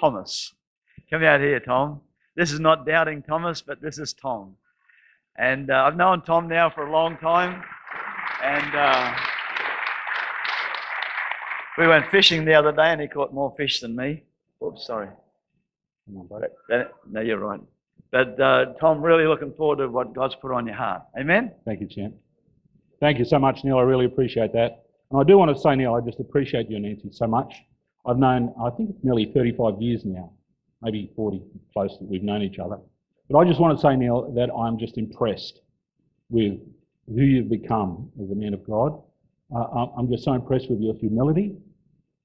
Thomas. Come out here, Tom. This is not doubting Thomas, but this is Tom. And uh, I've known Tom now for a long time. And uh, we went fishing the other day and he caught more fish than me. Oops, sorry. No, you're right. But uh, Tom, really looking forward to what God's put on your heart. Amen? Thank you, champ. Thank you so much, Neil. I really appreciate that. And I do want to say, Neil, I just appreciate you and Nancy so much. I've known, I think it's nearly 35 years now, maybe 40 close that we've known each other. But I just want to say, Neil, that I'm just impressed with who you've become as a man of God. Uh, I'm just so impressed with your humility.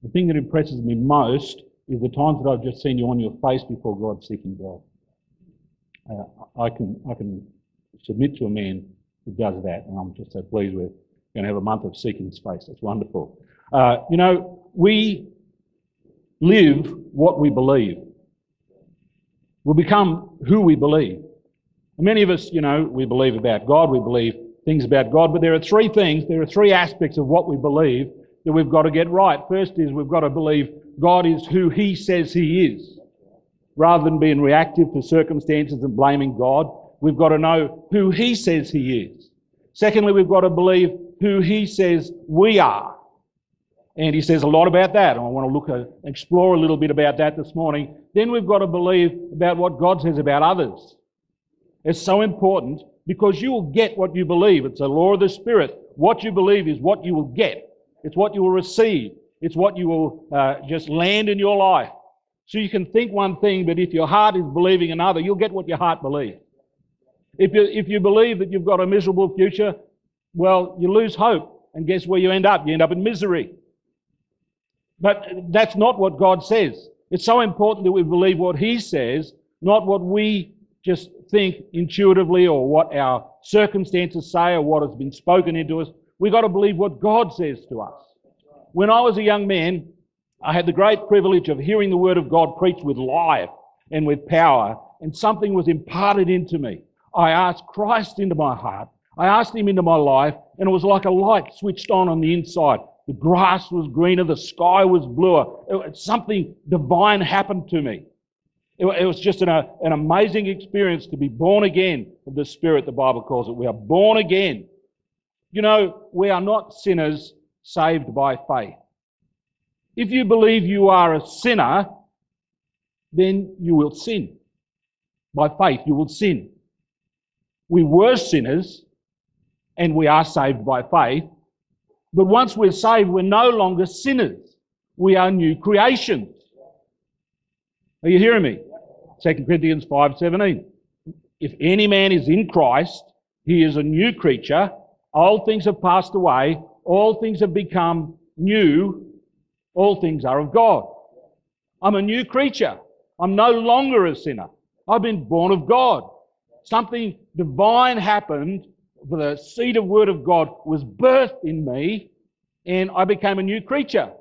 The thing that impresses me most is the times that I've just seen you on your face before God seeking God. Uh, I can I can submit to a man who does that, and I'm just so pleased with. Going to have a month of seeking His face. That's wonderful. Uh, you know, we live what we believe. We become who we believe. Many of us, you know, we believe about God. We believe things about God, but there are three things. There are three aspects of what we believe that we've got to get right. First is we've got to believe God is who He says He is. Rather than being reactive to circumstances and blaming God, we've got to know who He says He is. Secondly, we've got to believe who He says we are. And He says a lot about that. And I want to look at, explore a little bit about that this morning. Then we've got to believe about what God says about others. It's so important because you will get what you believe. It's a law of the Spirit. What you believe is what you will get. It's what you will receive. It's what you will uh, just land in your life. So you can think one thing, but if your heart is believing another, you'll get what your heart believes. If you, if you believe that you've got a miserable future, well, you lose hope. And guess where you end up? You end up in misery. But that's not what God says. It's so important that we believe what He says, not what we just think intuitively or what our circumstances say or what has been spoken into us. We've got to believe what God says to us. When I was a young man, I had the great privilege of hearing the Word of God preached with life and with power, and something was imparted into me. I asked Christ into my heart. I asked Him into my life, and it was like a light switched on on the inside. The grass was greener, the sky was bluer. It, something divine happened to me. It, it was just an, a, an amazing experience to be born again of the Spirit, the Bible calls it. We are born again. You know, we are not sinners saved by faith. If you believe you are a sinner, then you will sin. By faith, you will sin. We were sinners and we are saved by faith. But once we're saved, we're no longer sinners. We are new creations. Are you hearing me? 2 Corinthians 5:17. If any man is in Christ, he is a new creature. Old things have passed away all things have become new. All things are of God. I'm a new creature. I'm no longer a sinner. I've been born of God. Something divine happened. The seed of word of God was birthed in me and I became a new creature.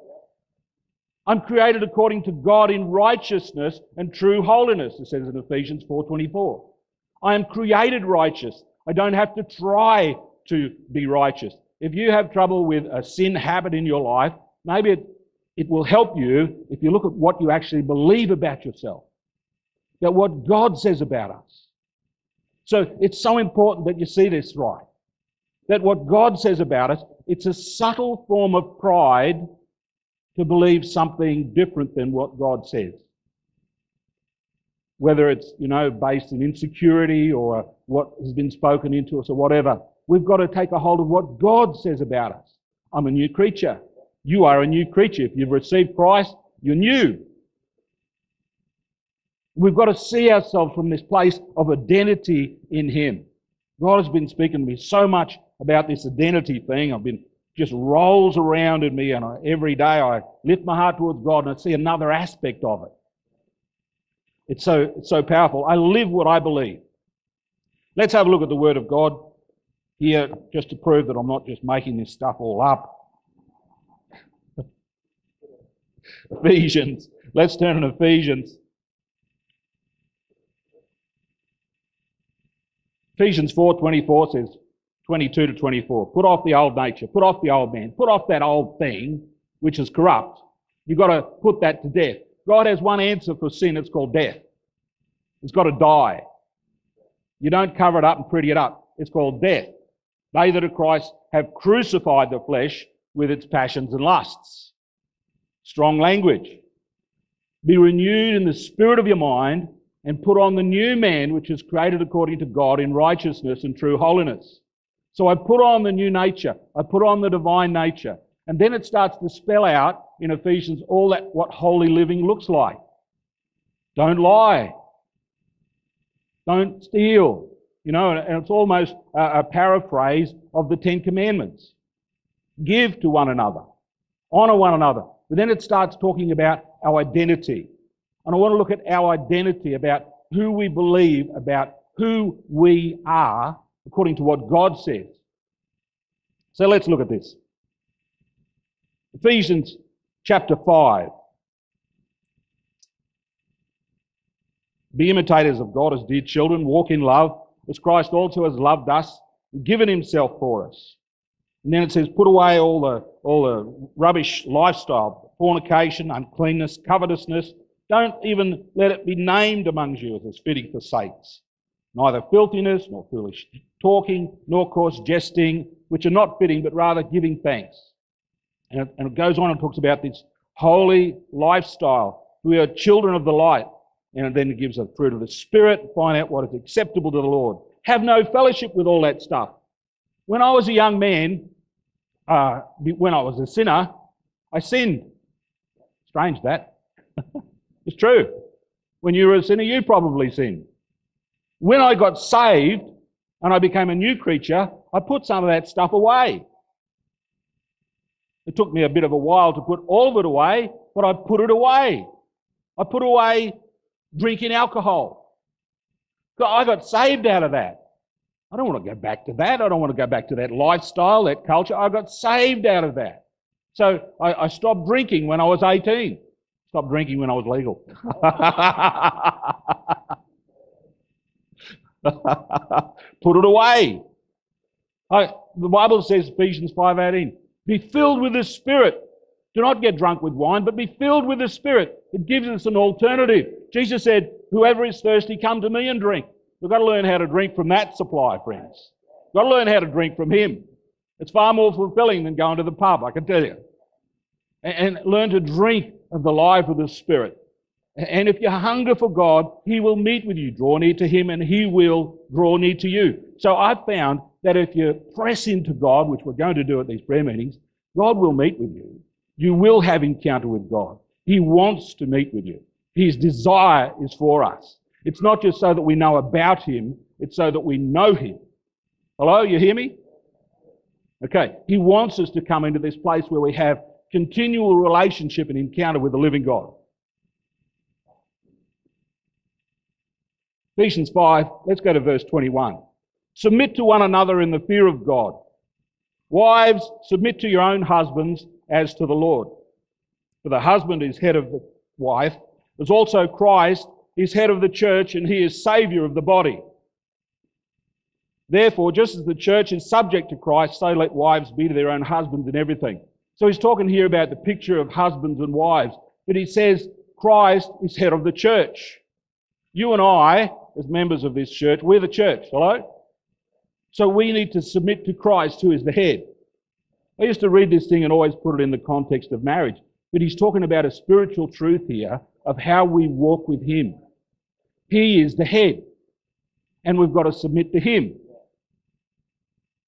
I'm created according to God in righteousness and true holiness, it says in Ephesians 4:24. I am created righteous. I don't have to try to be righteous. If you have trouble with a sin habit in your life, maybe it, it will help you if you look at what you actually believe about yourself, that what God says about us. So it's so important that you see this right. That what God says about us, it's a subtle form of pride to believe something different than what God says. Whether it's, you know, based in insecurity or what has been spoken into us or whatever. We've got to take a hold of what God says about us. I'm a new creature. You are a new creature. If you've received Christ, you're new. We've got to see ourselves from this place of identity in Him. God has been speaking to me so much about this identity thing. I've been just rolls around in me, and I, every day I lift my heart towards God and I see another aspect of it. It's so, it's so powerful. I live what I believe. Let's have a look at the Word of God here just to prove that I'm not just making this stuff all up. Ephesians. Let's turn to Ephesians. Ephesians 4:24 says 22 to 24. Put off the old nature, put off the old man, put off that old thing which is corrupt. You've got to put that to death. God has one answer for sin. It's called death. It's got to die. You don't cover it up and pretty it up. It's called death. They that are Christ have crucified the flesh with its passions and lusts. Strong language. Be renewed in the spirit of your mind and put on the new man which is created according to God in righteousness and true holiness. So I put on the new nature. I put on the divine nature. And then it starts to spell out in Ephesians all that what holy living looks like. Don't lie. Don't steal. You know, and it's almost a, a paraphrase of the Ten Commandments. Give to one another. Honor one another. But then it starts talking about our identity. And I want to look at our identity, about who we believe, about who we are, according to what God says. So let's look at this. Ephesians chapter 5. Be imitators of God as dear children, walk in love, as Christ also has loved us given himself for us. And then it says, put away all the, all the rubbish lifestyle, fornication, uncleanness, covetousness. Don't even let it be named among you as is fitting for saints. Neither filthiness, nor foolish talking, nor coarse jesting, which are not fitting, but rather giving thanks. And it, and it goes on and talks about this holy lifestyle. We are children of the light. And then it gives the fruit of the Spirit, find out what is acceptable to the Lord. Have no fellowship with all that stuff. When I was a young man, uh, when I was a sinner, I sinned. Strange that. it's true. When you were a sinner, you probably sinned. When I got saved and I became a new creature, I put some of that stuff away. It took me a bit of a while to put all of it away, but I put it away. I put away drinking alcohol. I got saved out of that. I don't want to go back to that. I don't want to go back to that lifestyle, that culture. I got saved out of that. So I, I stopped drinking when I was 18. Stopped drinking when I was legal. Put it away. I, the Bible says, Ephesians 5.18, be filled with the Spirit. Do not get drunk with wine, but be filled with the Spirit. It gives us an alternative. Jesus said, whoever is thirsty, come to me and drink. We've got to learn how to drink from that supply, friends. We've got to learn how to drink from Him. It's far more fulfilling than going to the pub, I can tell you. And, and learn to drink of the life of the Spirit. And if you hunger for God, He will meet with you. Draw near to Him and He will draw near to you. So I've found that if you press into God, which we're going to do at these prayer meetings, God will meet with you. You will have encounter with God. He wants to meet with you. His desire is for us. It's not just so that we know about Him, it's so that we know Him. Hello, you hear me? Okay. He wants us to come into this place where we have continual relationship and encounter with the living God. Ephesians 5, let's go to verse 21. Submit to one another in the fear of God. Wives, submit to your own husbands as to the Lord. For the husband is head of the wife, as also Christ is head of the church, and he is Saviour of the body. Therefore, just as the church is subject to Christ, so let wives be to their own husbands in everything. So he's talking here about the picture of husbands and wives, but he says Christ is head of the church. You and I, as members of this church, we're the church, hello? So we need to submit to Christ, who is the head. I used to read this thing and always put it in the context of marriage, but he's talking about a spiritual truth here of how we walk with Him. He is the head, and we've got to submit to Him.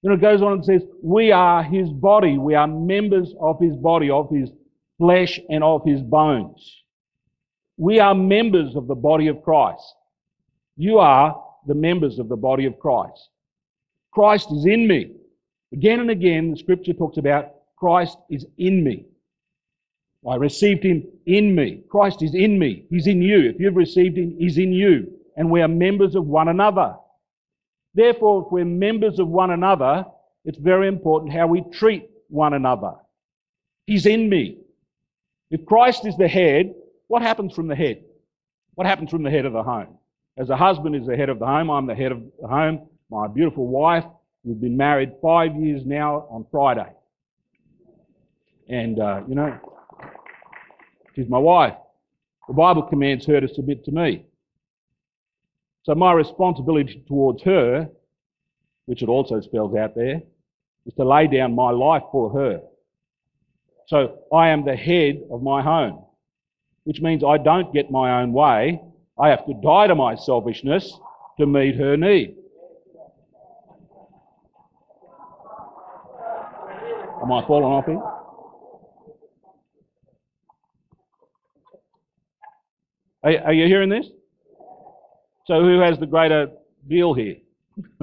Then it goes on and says, We are His body. We are members of His body, of His flesh, and of His bones. We are members of the body of Christ. You are the members of the body of Christ. Christ is in me. Again and again, the scripture talks about Christ is in me. I received him in me. Christ is in me. He's in you. If you've received him, he's in you. And we are members of one another. Therefore, if we're members of one another, it's very important how we treat one another. He's in me. If Christ is the head, what happens from the head? What happens from the head of the home? As a husband is the head of the home, I'm the head of the home my beautiful wife. We've been married five years now on Friday. And, uh, you know, she's my wife. The Bible commands her to submit to me. So my responsibility towards her, which it also spells out there, is to lay down my life for her. So I am the head of my home, which means I don't get my own way. I have to die to my selfishness to meet her need. Am I falling off here? Are, are you hearing this? So who has the greater deal here?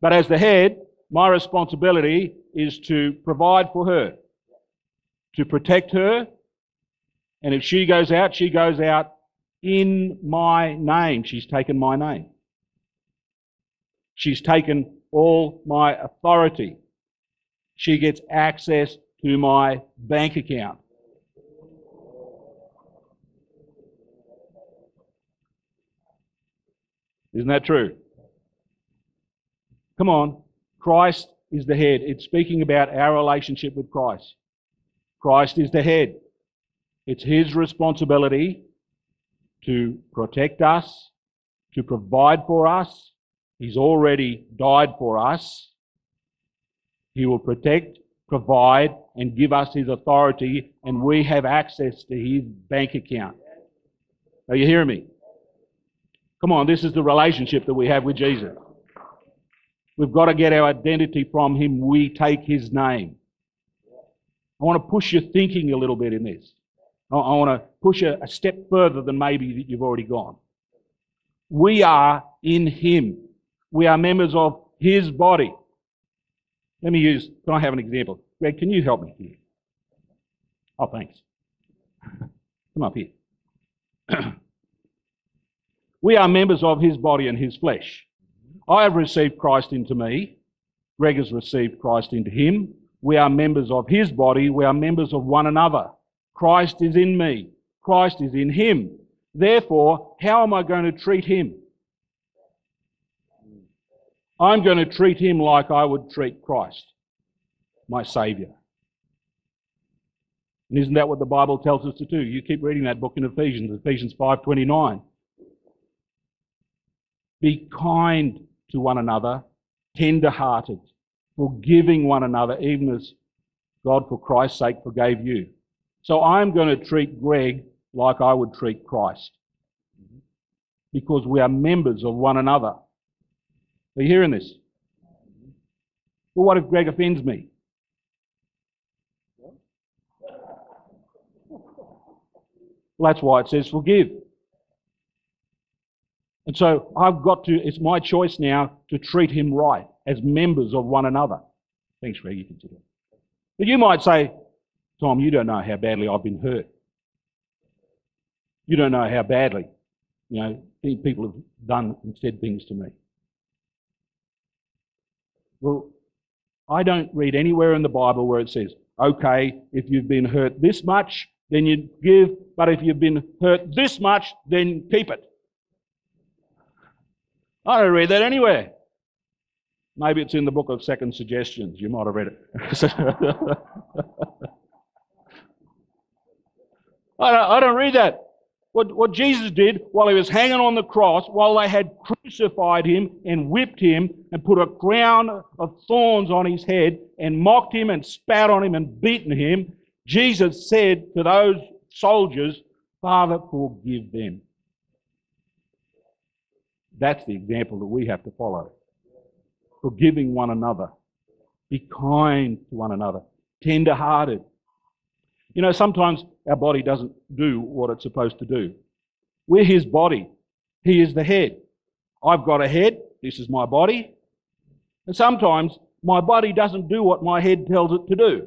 but as the head, my responsibility is to provide for her, to protect her, and if she goes out, she goes out in my name. She's taken my name. She's taken all my authority. She gets access to my bank account. Isn't that true? Come on. Christ is the head. It's speaking about our relationship with Christ. Christ is the head. It's His responsibility to protect us, to provide for us. He's already died for us. He will protect, provide, and give us His authority, and we have access to His bank account. Are you hearing me? Come on, this is the relationship that we have with Jesus. We've got to get our identity from Him. We take His name. I want to push your thinking a little bit in this. I want to push a, a step further than maybe that you've already gone. We are in Him. We are members of His body. Let me use, can I have an example? Greg, can you help me here? Oh, thanks. Come up here. we are members of His body and His flesh. I have received Christ into me. Greg has received Christ into him. We are members of his body. We are members of one another. Christ is in me. Christ is in him. Therefore, how am I going to treat him? I'm going to treat him like I would treat Christ, my Saviour. And isn't that what the Bible tells us to do? You keep reading that book in Ephesians, Ephesians 5.29. Be kind to one another, tender hearted, forgiving one another, even as God, for Christ's sake, forgave you. So I'm going to treat Greg like I would treat Christ because we are members of one another. Are you hearing this? Well, what if Greg offends me? Well, that's why it says forgive. And so I've got to, it's my choice now to treat him right as members of one another. Thanks, Greg, you can sit down. But you might say, Tom, you don't know how badly I've been hurt. You don't know how badly, you know, people have done and said things to me. Well, I don't read anywhere in the Bible where it says, okay, if you've been hurt this much, then you give, but if you've been hurt this much, then keep it. I don't read that anywhere. Maybe it's in the book of Second Suggestions. You might have read it. I, don't, I don't read that. What, what Jesus did while he was hanging on the cross, while they had crucified him and whipped him and put a crown of thorns on his head and mocked him and spat on him and beaten him, Jesus said to those soldiers, Father, forgive them. That's the example that we have to follow. Forgiving one another. Be kind to one another. Tender hearted. You know, sometimes our body doesn't do what it's supposed to do. We're His body. He is the head. I've got a head. This is my body. And sometimes my body doesn't do what my head tells it to do.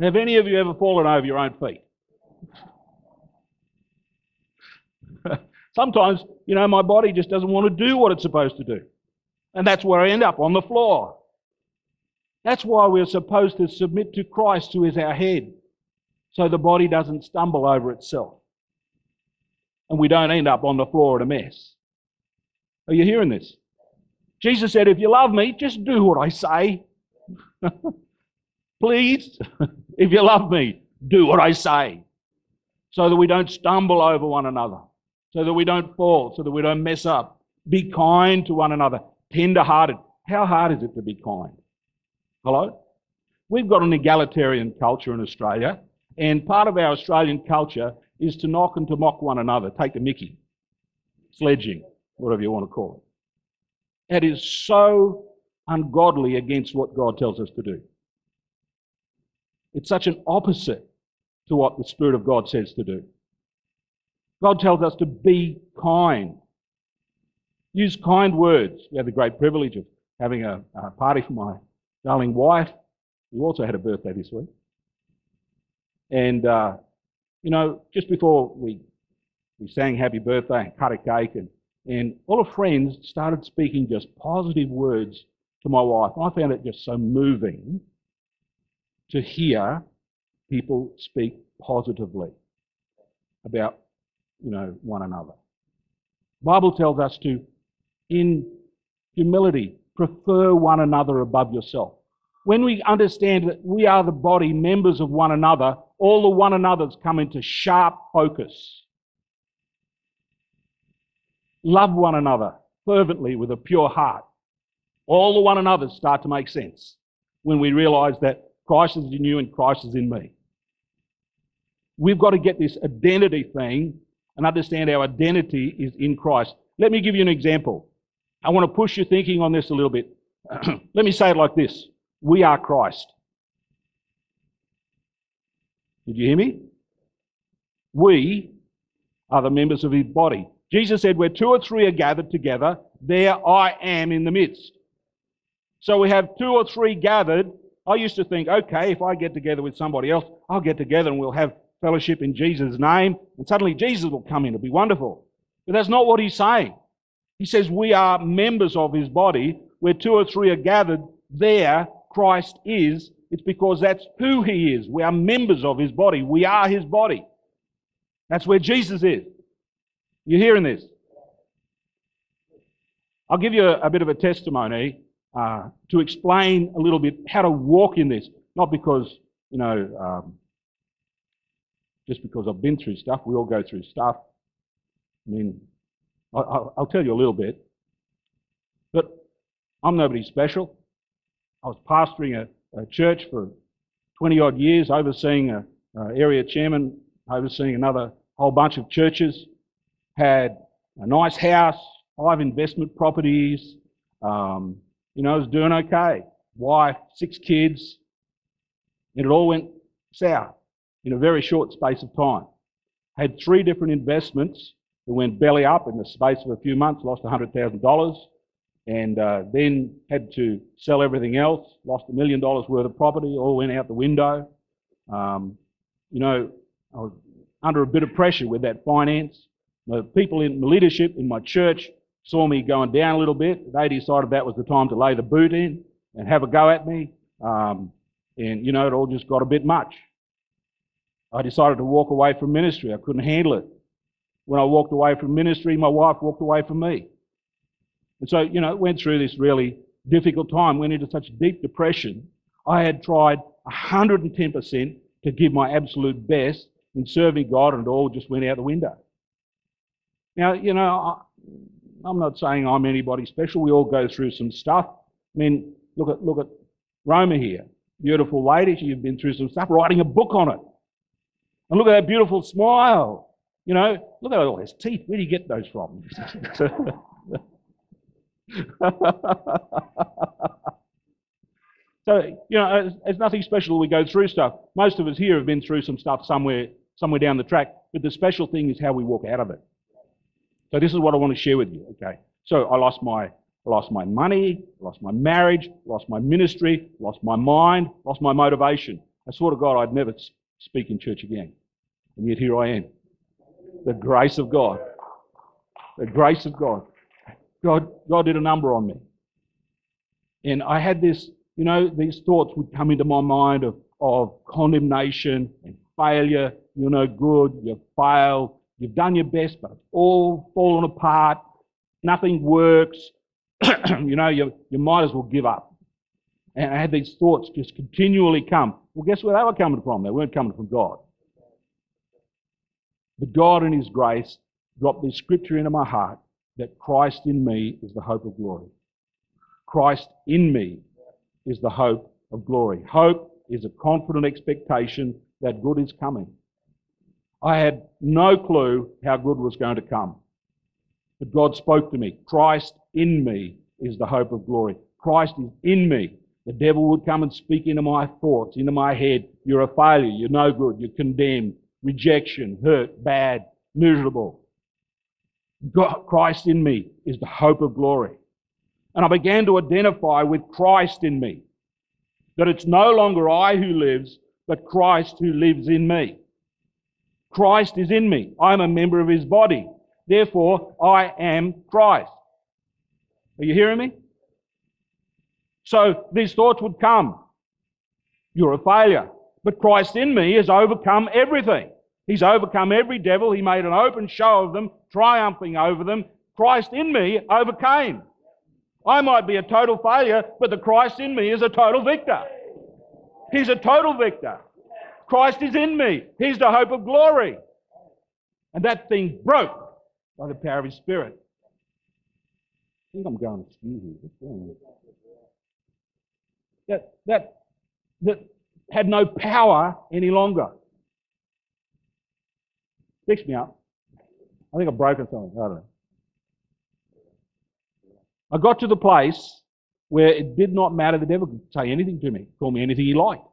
Have any of you ever fallen over your own feet? Sometimes, you know, my body just doesn't want to do what it's supposed to do. And that's where I end up, on the floor. That's why we're supposed to submit to Christ, who is our head, so the body doesn't stumble over itself. And we don't end up on the floor in a mess. Are you hearing this? Jesus said, If you love me, just do what I say. Please, if you love me, do what I say so that we don't stumble over one another, so that we don't fall, so that we don't mess up. Be kind to one another, tender hearted. How hard is it to be kind? Hello? We've got an egalitarian culture in Australia, and part of our Australian culture is to knock and to mock one another, take a mickey, sledging, whatever you want to call it. It is so ungodly against what God tells us to do. It's such an opposite to what the Spirit of God says to do. God tells us to be kind. Use kind words. We had the great privilege of having a, a party for my darling wife, who also had a birthday this week. And, uh, you know, just before we, we sang happy birthday and cut a cake, and, and all her friends started speaking just positive words to my wife. I found it just so moving to hear people speak positively about, you know, one another. The Bible tells us to, in humility, prefer one another above yourself. When we understand that we are the body, members of one another, all the one another's come into sharp focus. Love one another fervently with a pure heart. All the one another's start to make sense when we realize that Christ is in you and Christ is in me. We've got to get this identity thing and understand our identity is in Christ. Let me give you an example. I want to push your thinking on this a little bit. Let me say it like this We are Christ. Did you hear me? We are the members of his body. Jesus said, Where two or three are gathered together, there I am in the midst. So we have two or three gathered I used to think, okay, if I get together with somebody else, I'll get together and we'll have fellowship in Jesus' name, and suddenly Jesus will come in. It'll be wonderful. But that's not what he's saying. He says we are members of his body. Where two or three are gathered, there Christ is. It's because that's who he is. We are members of his body. We are his body. That's where Jesus is. You're hearing this? I'll give you a, a bit of a testimony uh, to explain a little bit how to walk in this. Not because, you know, um, just because I've been through stuff. We all go through stuff. I mean, I, will tell you a little bit. But I'm nobody special. I was pastoring a, a church for 20 odd years, overseeing a, area chairman, overseeing another whole bunch of churches, had a nice house, five investment properties, um, you know, I was doing okay. Wife, six kids, and it all went south in a very short space of time. Had three different investments that went belly up in the space of a few months, lost $100,000, and uh, then had to sell everything else, lost a million dollars worth of property, all went out the window. Um, you know, I was under a bit of pressure with that finance. The people in my leadership in my church saw me going down a little bit. They decided that was the time to lay the boot in and have a go at me. Um, and, you know, it all just got a bit much. I decided to walk away from ministry. I couldn't handle it. When I walked away from ministry, my wife walked away from me. And so, you know, it went through this really difficult time, went into such deep depression. I had tried 110% to give my absolute best in serving God, and it all just went out the window. Now, you know, I'm not saying I'm anybody special. We all go through some stuff. I mean, look at look at Roma here. Beautiful lady. She's been through some stuff, writing a book on it. And look at that beautiful smile. You know, look at all those teeth. Where do you get those from? so, you know, it's, it's nothing special we go through stuff. Most of us here have been through some stuff somewhere, somewhere down the track. But the special thing is how we walk out of it. So this is what I want to share with you, okay? So I lost my, I lost my money, lost my marriage, lost my ministry, lost my mind, lost my motivation. I swore to God I'd never speak in church again. And yet here I am. The grace of God. The grace of God. God, God did a number on me. And I had this, you know, these thoughts would come into my mind of, of condemnation and failure. You're no good. You failed. You've done your best, but it's all fallen apart. Nothing works. you know, you, you might as well give up. And I had these thoughts just continually come. Well, guess where they were coming from? They weren't coming from God. But God, in His grace, dropped this scripture into my heart that Christ in me is the hope of glory. Christ in me is the hope of glory. Hope is a confident expectation that good is coming. I had no clue how good was going to come. But God spoke to me. Christ in me is the hope of glory. Christ is in me. The devil would come and speak into my thoughts, into my head. You're a failure. You're no good. You're condemned. Rejection, hurt, bad, miserable. God, Christ in me is the hope of glory. And I began to identify with Christ in me. That it's no longer I who lives, but Christ who lives in me. Christ is in me. I'm a member of his body. Therefore, I am Christ. Are you hearing me? So these thoughts would come. You're a failure. But Christ in me has overcome everything. He's overcome every devil. He made an open show of them, triumphing over them. Christ in me overcame. I might be a total failure, but the Christ in me is a total victor. He's a total victor. Christ is in me. He's the hope of glory. And that thing broke by the power of His Spirit. I think I'm going askew here. What's? That, that, that had no power any longer. Fix me up. I think I've broken something. I don't know. I got to the place where it did not matter. The devil could say anything to me, call me anything he liked.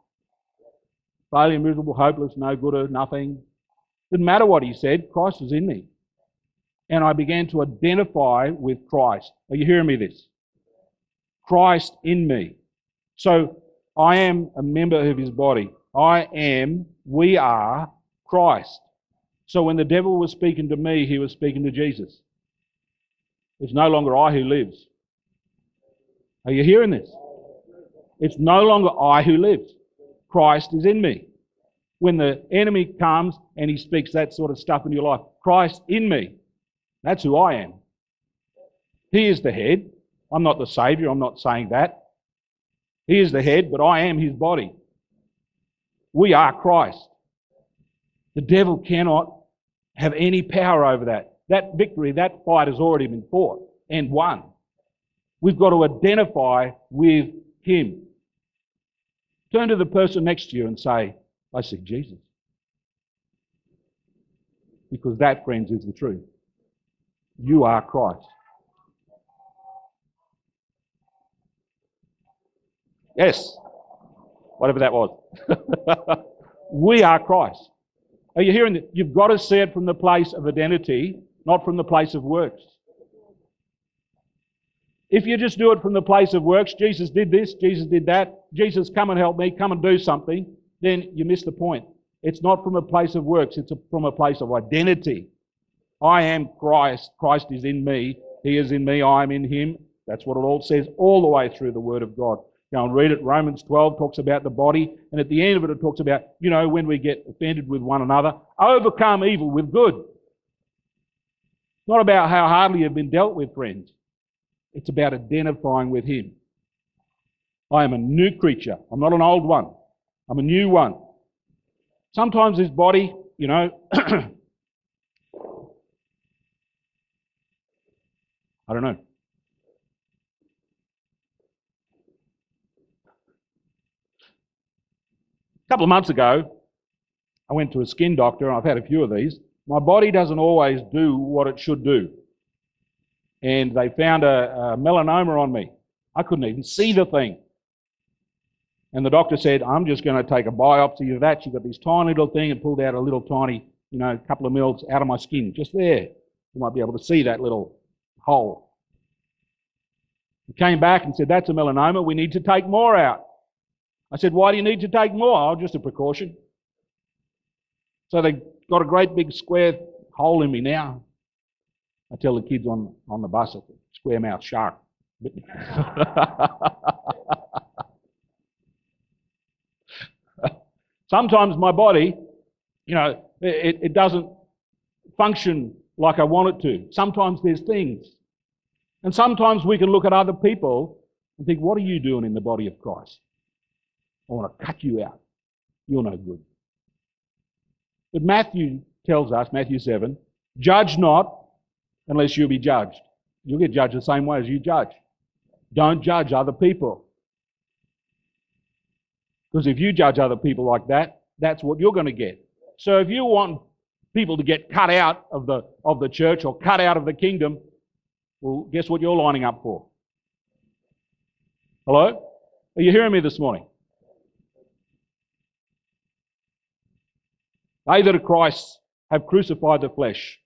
Failure, miserable, hopeless, no good or nothing. Didn't matter what he said, Christ was in me. And I began to identify with Christ. Are you hearing me this? Christ in me. So I am a member of his body. I am, we are Christ. So when the devil was speaking to me, he was speaking to Jesus. It's no longer I who lives. Are you hearing this? It's no longer I who lives. Christ is in me. When the enemy comes and he speaks that sort of stuff in your life, Christ in me. That's who I am. He is the head. I'm not the Savior. I'm not saying that. He is the head, but I am his body. We are Christ. The devil cannot have any power over that. That victory, that fight has already been fought and won. We've got to identify with him. Turn to the person next to you and say, I see Jesus. Because that, friends, is the truth. You are Christ. Yes, whatever that was. we are Christ. Are you hearing that? You've got to see it from the place of identity, not from the place of works. If you just do it from the place of works, Jesus did this, Jesus did that, Jesus come and help me, come and do something, then you miss the point. It's not from a place of works, it's from a place of identity. I am Christ, Christ is in me, He is in me, I am in Him. That's what it all says all the way through the Word of God. Go and read it. Romans 12 talks about the body, and at the end of it, it talks about, you know, when we get offended with one another, overcome evil with good. It's not about how hardly you've been dealt with, friends. It's about identifying with Him. I am a new creature. I'm not an old one. I'm a new one. Sometimes this body, you know, I don't know. A couple of months ago, I went to a skin doctor, and I've had a few of these. My body doesn't always do what it should do. And they found a, a melanoma on me. I couldn't even see the thing. And the doctor said, I'm just going to take a biopsy of that. She got this tiny little thing and pulled out a little tiny, you know, couple of mils out of my skin, just there. You might be able to see that little hole. He came back and said, That's a melanoma. We need to take more out. I said, Why do you need to take more? Oh, just a precaution. So they got a great big square hole in me now. I tell the kids on, on the bus, square mouth shark. Sometimes my body, you know, it, it doesn't function like I want it to. Sometimes there's things. And sometimes we can look at other people and think, what are you doing in the body of Christ? I want to cut you out. You're no good. But Matthew tells us, Matthew 7, judge not unless you'll be judged. You'll get judged the same way as you judge. Don't judge other people. Because if you judge other people like that, that's what you're going to get. So if you want people to get cut out of the, of the church or cut out of the kingdom, well, guess what you're lining up for? Hello? Are you hearing me this morning? They that are Christ have crucified the flesh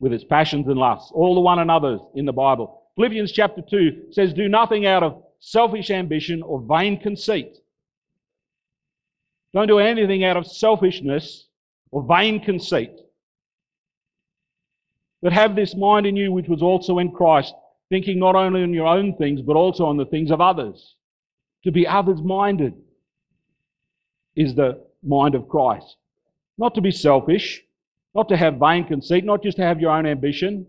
with its passions and lusts, all the one another's in the Bible. Philippians chapter 2 says, Do nothing out of selfish ambition or vain conceit. Don't do anything out of selfishness or vain conceit. But have this mind in you which was also in Christ, thinking not only on your own things, but also on the things of others. To be others minded is the mind of Christ. Not to be selfish, not to have vain conceit, not just to have your own ambition.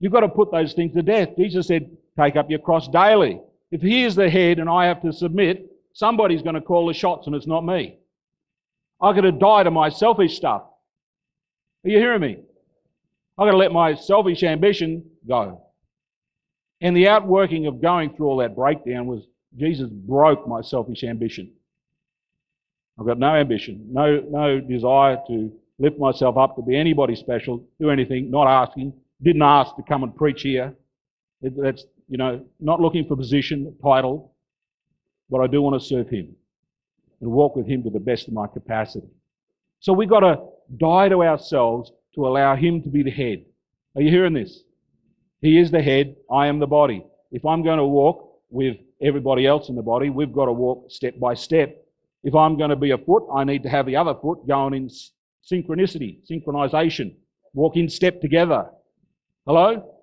You've got to put those things to death. Jesus said, Take up your cross daily. If He is the head and I have to submit, somebody's going to call the shots and it's not me. I've got to die to my selfish stuff. Are you hearing me? I've got to let my selfish ambition go. And the outworking of going through all that breakdown was Jesus broke my selfish ambition. I've got no ambition, no, no desire to lift myself up to be anybody special, do anything, not asking, didn't ask to come and preach here. That's, you know, not looking for position, title, but I do want to serve Him and walk with Him to the best of my capacity. So we've got to die to ourselves to allow Him to be the head. Are you hearing this? He is the head, I am the body. If I'm going to walk with everybody else in the body, we've got to walk step by step. If I'm going to be a foot, I need to have the other foot going in synchronicity, synchronization, walk in step together. Hello?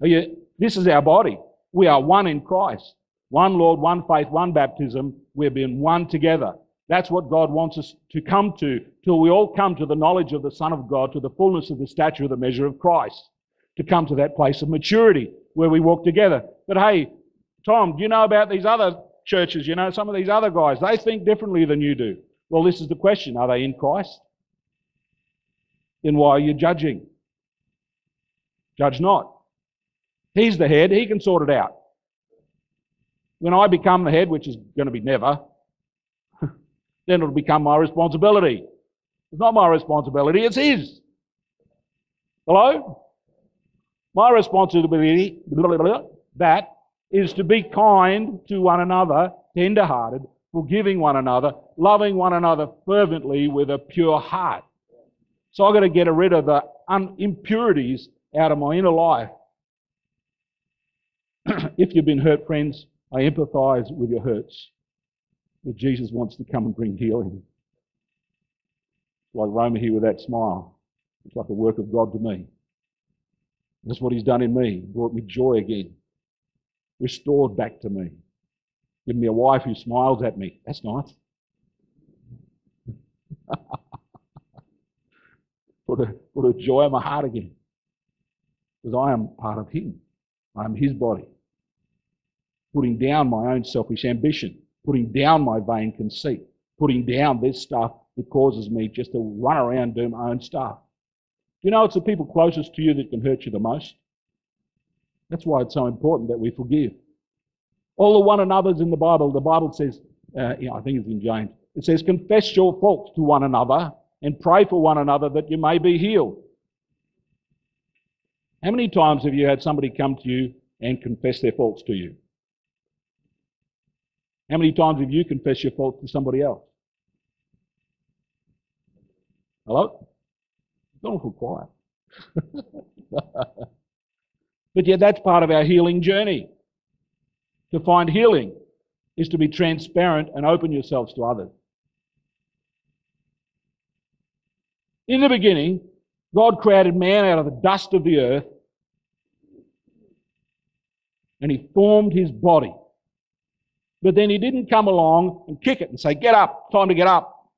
You, this is our body. We are one in Christ. One Lord, one faith, one baptism. We've been one together. That's what God wants us to come to, till we all come to the knowledge of the Son of God, to the fullness of the stature of the measure of Christ, to come to that place of maturity where we walk together. But hey, Tom, do you know about these other churches? You know, some of these other guys, they think differently than you do. Well, this is the question are they in Christ? Then why are you judging? Judge not. He's the head, he can sort it out. When I become the head, which is going to be never, then it'll become my responsibility. It's not my responsibility, it's his. Hello? My responsibility, that is to be kind to one another, tender hearted, forgiving one another, loving one another fervently with a pure heart. So I've got to get rid of the impurities out of my inner life. if you've been hurt, friends, I empathize with your hurts. But Jesus wants to come and bring healing. Like Roma here with that smile. It's like a work of God to me. That's what He's done in me. Brought me joy again. Restored back to me. Give me a wife who smiles at me. That's nice. put, a, put a joy in my heart again. Because I am part of Him. I am His body. Putting down my own selfish ambition. Putting down my vain conceit. Putting down this stuff that causes me just to run around doing my own stuff. You know it's the people closest to you that can hurt you the most? That's why it's so important that we forgive. All the one another's in the Bible, the Bible says, uh, I think it's in James, it says, confess your faults to one another and pray for one another that you may be healed. How many times have you had somebody come to you and confess their faults to you? How many times have you confessed your faults to somebody else? Hello? Don't feel quiet. but yet that's part of our healing journey. To find healing is to be transparent and open yourselves to others. In the beginning, God created man out of the dust of the earth and he formed his body. But then he didn't come along and kick it and say, Get up, time to get up.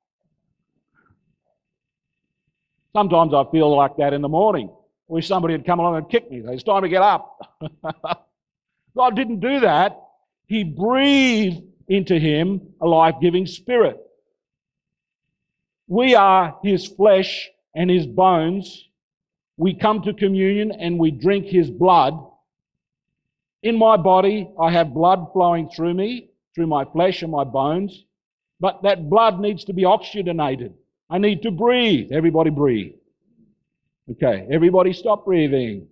Sometimes I feel like that in the morning. Wish somebody had come along and kicked me. It's time to get up. God didn't do that. He breathed into him a life giving spirit. We are his flesh and his bones. We come to communion and we drink his blood. In my body, I have blood flowing through me, through my flesh and my bones, but that blood needs to be oxygenated. I need to breathe. Everybody breathe. Okay, everybody stop breathing.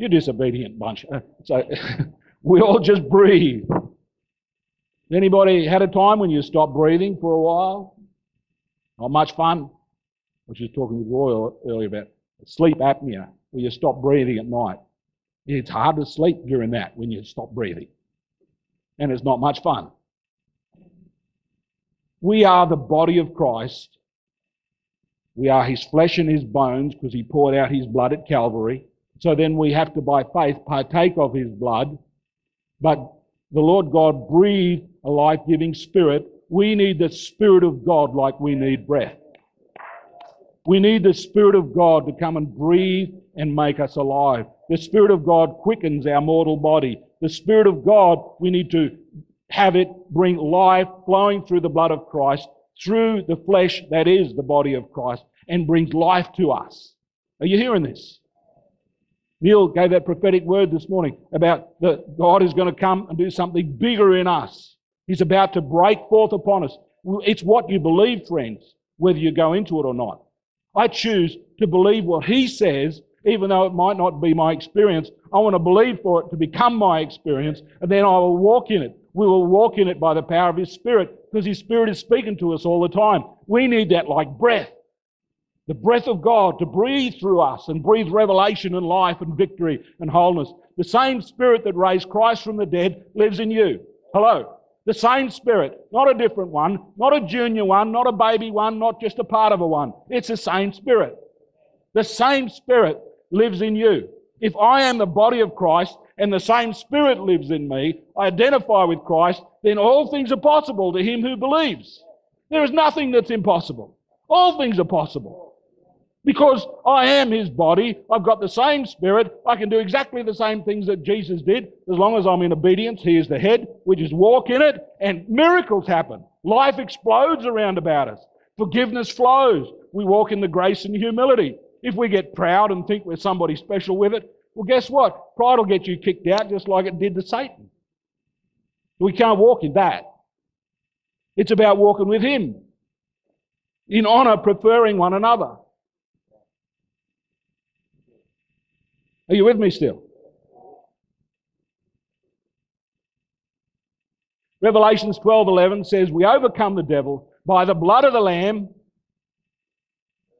You disobedient bunch. Uh, so we all just breathe. Anybody had a time when you stopped breathing for a while? Not much fun. I was just talking with Roy earlier about sleep apnea, where you stop breathing at night. It's hard to sleep during that when you stop breathing. And it's not much fun. We are the body of Christ. We are his flesh and his bones because he poured out his blood at Calvary. So then we have to, by faith, partake of his blood. But the Lord God breathed a life giving spirit. We need the Spirit of God like we need breath. We need the Spirit of God to come and breathe and make us alive. The Spirit of God quickens our mortal body. The Spirit of God, we need to have it bring life flowing through the blood of Christ, through the flesh that is the body of Christ, and brings life to us. Are you hearing this? Neil gave that prophetic word this morning about that God is going to come and do something bigger in us. He's about to break forth upon us. It's what you believe, friends, whether you go into it or not. I choose to believe what He says, even though it might not be my experience. I want to believe for it to become my experience, and then I will walk in it. We will walk in it by the power of His Spirit, because His Spirit is speaking to us all the time. We need that like breath. The breath of God to breathe through us and breathe revelation and life and victory and wholeness. The same Spirit that raised Christ from the dead lives in you. Hello. The same Spirit, not a different one, not a junior one, not a baby one, not just a part of a one. It's the same Spirit. The same Spirit lives in you. If I am the body of Christ and the same Spirit lives in me, I identify with Christ, then all things are possible to him who believes. There is nothing that's impossible. All things are possible. Because I am his body, I've got the same spirit, I can do exactly the same things that Jesus did, as long as I'm in obedience. He is the head, we just walk in it, and miracles happen. Life explodes around about us. Forgiveness flows. We walk in the grace and humility. If we get proud and think we're somebody special with it, well, guess what? Pride will get you kicked out just like it did to Satan. We can't walk in that. It's about walking with him. In honor, preferring one another. Are you with me still? Revelations 12:11 says we overcome the devil by the blood of the lamb.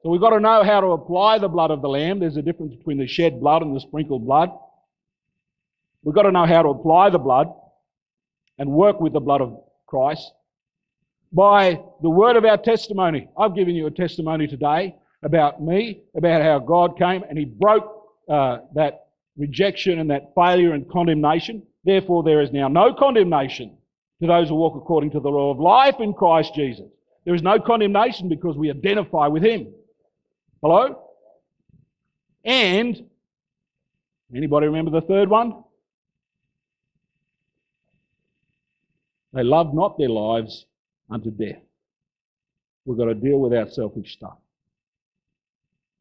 So we've got to know how to apply the blood of the lamb. There's a difference between the shed blood and the sprinkled blood. We've got to know how to apply the blood and work with the blood of Christ by the word of our testimony. I've given you a testimony today about me, about how God came and He broke uh, that rejection and that failure and condemnation. Therefore, there is now no condemnation to those who walk according to the law of life in Christ Jesus. There is no condemnation because we identify with Him. Hello? And, anybody remember the third one? They love not their lives unto death. We've got to deal with our selfish stuff.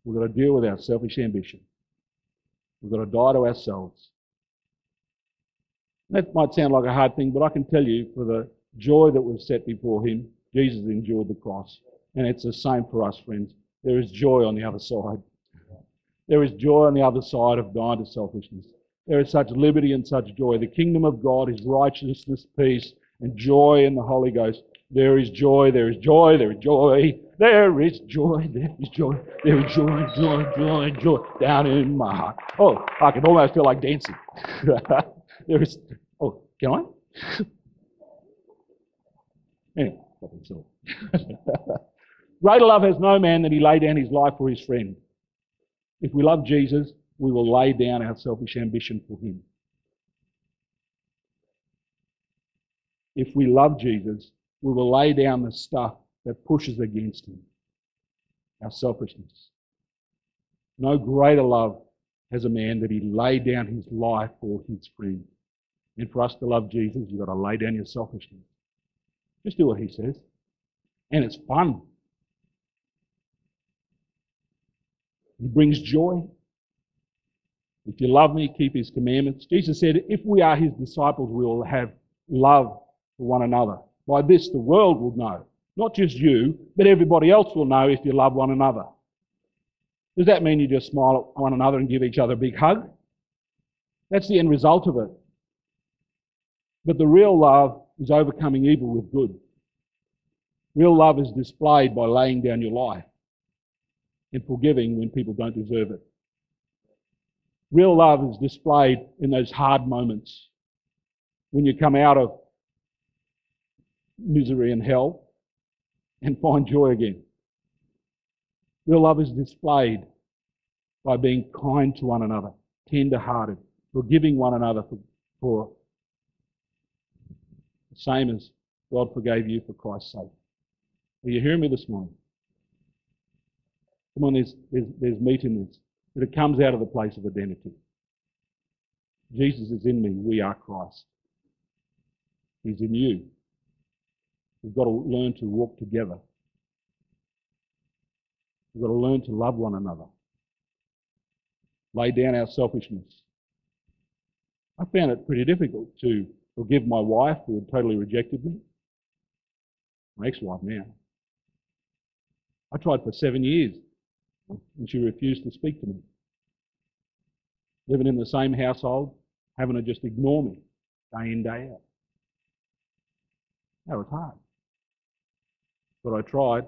We've got to deal with our selfish ambition. We've got to die to ourselves. That might sound like a hard thing, but I can tell you for the joy that was set before him, Jesus endured the cross. And it's the same for us, friends. There is joy on the other side. There is joy on the other side of dying to selfishness. There is such liberty and such joy. The kingdom of God is righteousness, peace, and joy in the Holy Ghost. There is joy, there is joy, there is joy, there is joy, there is joy, there is joy, joy, joy, joy down in my heart. Oh, I can almost feel like dancing. there is, oh, can I? anyway, so. Greater love has no man that he lay down his life for his friend. If we love Jesus, we will lay down our selfish ambition for him. If we love Jesus, we will lay down the stuff that pushes against him our selfishness. No greater love has a man that he lay down his life for his friend. And for us to love Jesus, you've got to lay down your selfishness. Just do what he says. And it's fun. He brings joy. If you love me, keep his commandments. Jesus said, if we are his disciples, we will have love for one another. By this, the world will know. Not just you, but everybody else will know if you love one another. Does that mean you just smile at one another and give each other a big hug? That's the end result of it. But the real love is overcoming evil with good. Real love is displayed by laying down your life and forgiving when people don't deserve it. Real love is displayed in those hard moments when you come out of misery and hell and find joy again. Real love is displayed by being kind to one another, tender hearted, forgiving one another for, for the same as God forgave you for Christ's sake. Are you hearing me this morning? Come on, there's, there's, there's meat in this. But it comes out of the place of identity. Jesus is in me. We are Christ. He's in you. We've got to learn to walk together. We've got to learn to love one another. Lay down our selfishness. I found it pretty difficult to forgive my wife who had totally rejected me. My ex-wife now. I tried for seven years and she refused to speak to me. Living in the same household, having to just ignore me day in, day out. That was hard. But I tried.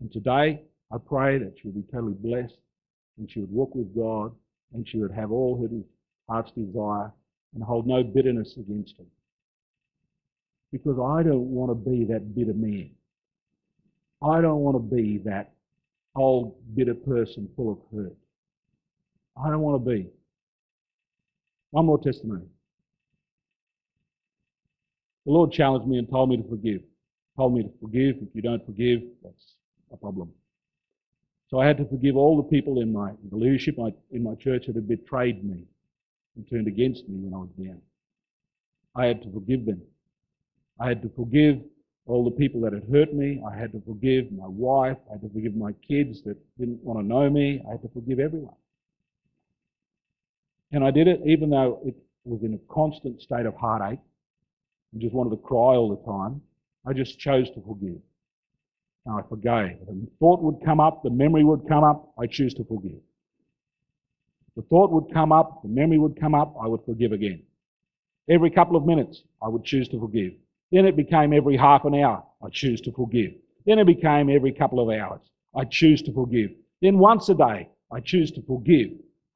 And today, I pray that she would be totally blessed and she would walk with God and she would have all her heart's desire and hold no bitterness against him. Because I don't want to be that bitter man. I don't want to be that old, bitter person full of hurt. I don't want to be. One more testimony. The Lord challenged me and told me to forgive. Told me to forgive. If you don't forgive, that's a problem. So I had to forgive all the people in my the leadership in my church that had betrayed me and turned against me when I was down. I had to forgive them. I had to forgive all the people that had hurt me. I had to forgive my wife. I had to forgive my kids that didn't want to know me. I had to forgive everyone. And I did it even though it was in a constant state of heartache and just wanted to cry all the time. I just chose to forgive. And I forgave. And The thought would come up, the memory would come up, I choose to forgive. The thought would come up, the memory would come up, I would forgive again. Every couple of minutes, I would choose to forgive. Then it became every half an hour, I choose to forgive. Then it became every couple of hours, I choose to forgive. Then once a day, I choose to forgive.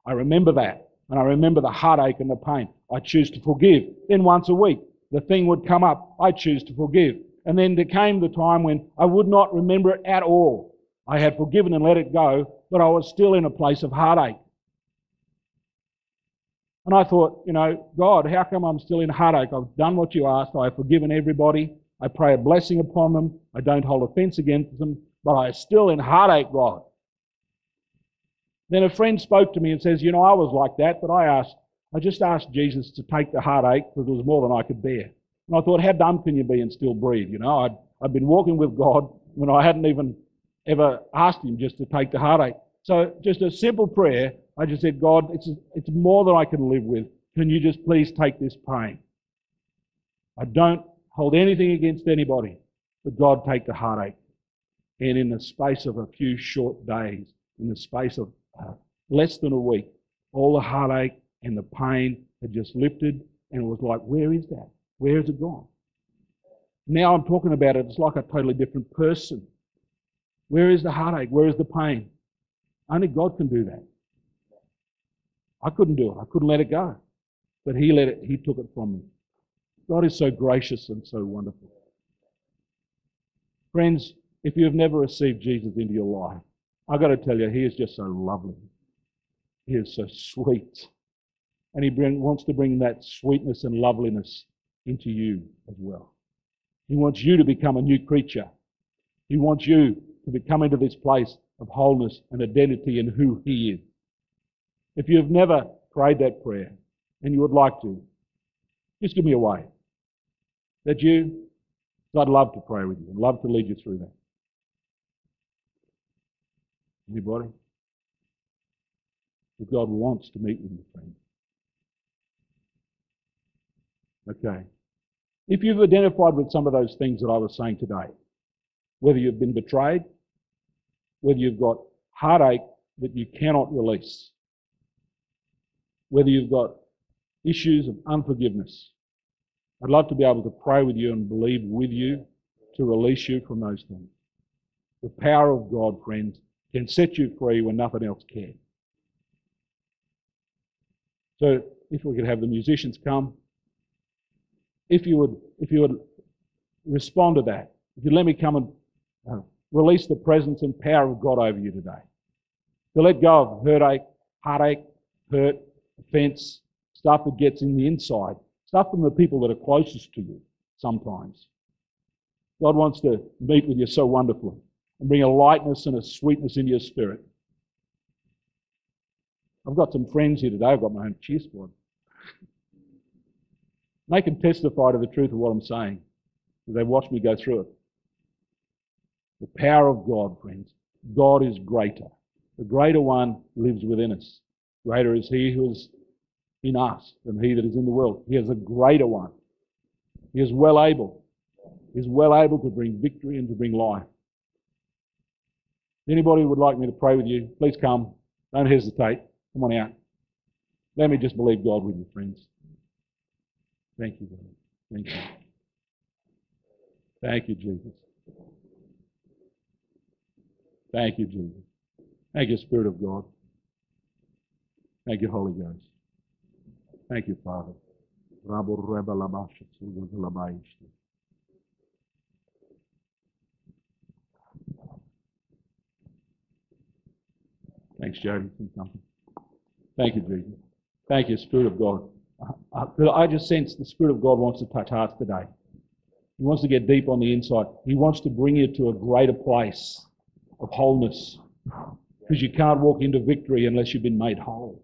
I remember that. And I remember the heartache and the pain. I choose to forgive. Then once a week, the thing would come up. I choose to forgive. And then there came the time when I would not remember it at all. I had forgiven and let it go, but I was still in a place of heartache. And I thought, you know, God, how come I'm still in heartache? I've done what you asked. I've forgiven everybody. I pray a blessing upon them. I don't hold offense against them, but I'm still in heartache, God. Then a friend spoke to me and says, you know, I was like that, but I asked, I just asked Jesus to take the heartache because it was more than I could bear. And I thought, how dumb can you be and still breathe? You know, I'd, I'd been walking with God when I hadn't even ever asked him just to take the heartache. So just a simple prayer. I just said, God, it's, it's more than I can live with. Can you just please take this pain? I don't hold anything against anybody, but God take the heartache. And in the space of a few short days, in the space of uh, less than a week, all the heartache and the pain had just lifted, and it was like, where is that? Where has it gone? Now I'm talking about it, it's like a totally different person. Where is the heartache? Where is the pain? Only God can do that. I couldn't do it. I couldn't let it go. But He let it, He took it from me. God is so gracious and so wonderful. Friends, if you have never received Jesus into your life, I've got to tell you, He is just so lovely. He is so sweet. And He bring, wants to bring that sweetness and loveliness into you as well. He wants you to become a new creature. He wants you to come into this place of wholeness and identity in who He is. If you have never prayed that prayer and you would like to, Just give me a wave. That you? I'd love to pray with you. I'd love to lead you through that. Anybody? But God wants to meet with you, friend. Okay. If you've identified with some of those things that I was saying today, whether you've been betrayed, whether you've got heartache that you cannot release, whether you've got issues of unforgiveness, I'd love to be able to pray with you and believe with you to release you from those things. The power of God, friends, can set you free when nothing else can. So if we could have the musicians come, if you would, if you would respond to that, if you let me come and uh, release the presence and power of God over you today. To let go of heartache, heartache, hurt, offense, stuff that gets in the inside, stuff from the people that are closest to you sometimes. God wants to meet with you so wonderfully and bring a lightness and a sweetness in your spirit. I've got some friends here today. I've got my own cheer squad. They can testify to the truth of what I'm saying. They've watched me go through it. The power of God, friends. God is greater. The greater one lives within us. Greater is he who is in us than he that is in the world. He is a greater one. He is well able. He is well able to bring victory and to bring life. Anybody would like me to pray with you, please come. Don't hesitate. Come on out. Let me just believe God with you, friends. Thank you, God. Thank you. Thank you, Jesus. Thank you, Jesus. Thank you, Spirit of God. Thank you, Holy Ghost. Thank you, Father. Thanks, Jody. Thank you, Jesus. Thank you, Spirit of God. Uh, uh, I just sense the Spirit of God wants to touch hearts today. He wants to get deep on the inside. He wants to bring you to a greater place of wholeness. Because you can't walk into victory unless you've been made whole.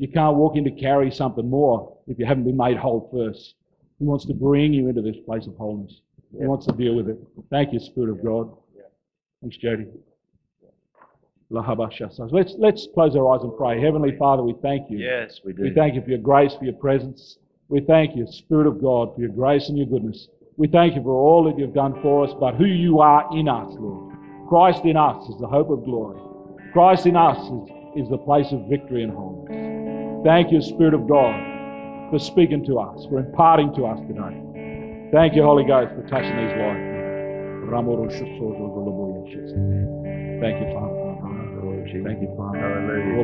You can't walk in to carry something more if you haven't been made whole first. He wants to bring you into this place of wholeness. He wants to deal with it. Thank you, Spirit of God. Thanks, Jody. Let's, let's close our eyes and pray. Heavenly Father, we thank you. Yes, we do. We thank you for your grace, for your presence. We thank you, Spirit of God, for your grace and your goodness. We thank you for all that you've done for us, but who you are in us, Lord. Christ in us is the hope of glory. Christ in us is, is the place of victory and wholeness. Thank you, Spirit of God, for speaking to us, for imparting to us today. Thank you, Holy Ghost, for touching these lives. Thank you, Father. Thank you, Father. Hallelujah.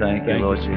Thank Thank you, Lord Jesus.